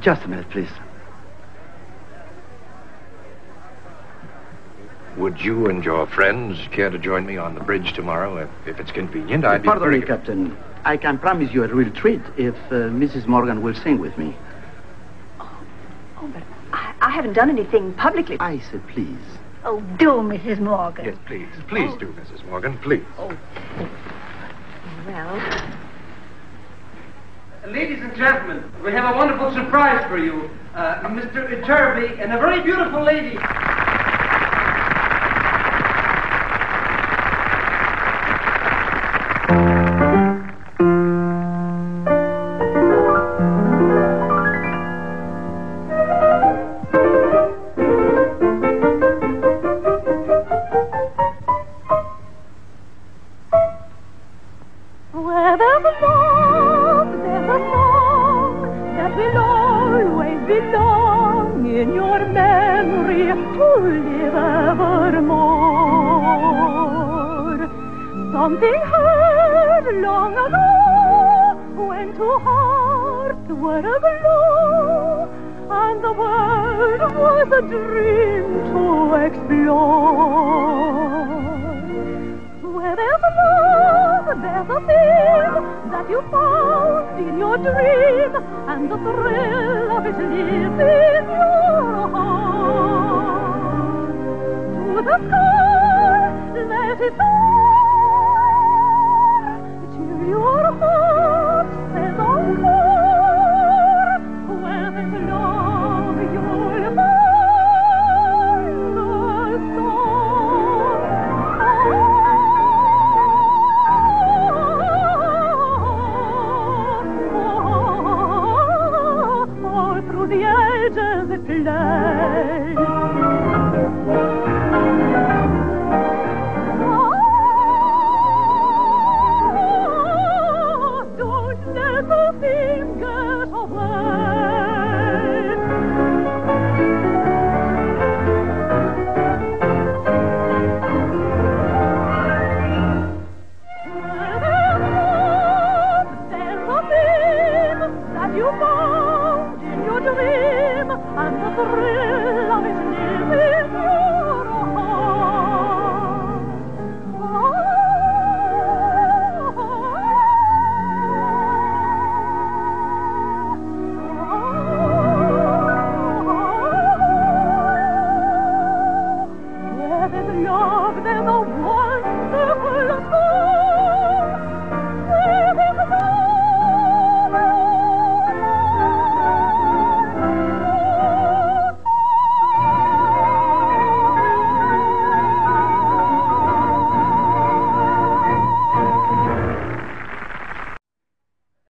Just a minute, please. Would you and your friends care to join me on the bridge tomorrow? If, if it's convenient, I'd be Pardon very... me, Captain. I can promise you a real treat if uh, Mrs. Morgan will sing with me. Oh, but I, I haven't done anything publicly. I said please. Oh, do, Mrs. Morgan. Yes, please. Please do, Mrs. Morgan, please. Oh. Well, Ladies and gentlemen, we have a wonderful surprise for you. Uh, Mr. Iturbi and a very beautiful lady. Where there's will always belong in your memory to live evermore. Something heard long ago when two hearts were aglow, and the world was a dream to explore. Where there's love, there's a thing that you found in your dream, and the thrill of it lives in your heart. To the sky, let it soar, the ages it plays. Don't let the thing get away. another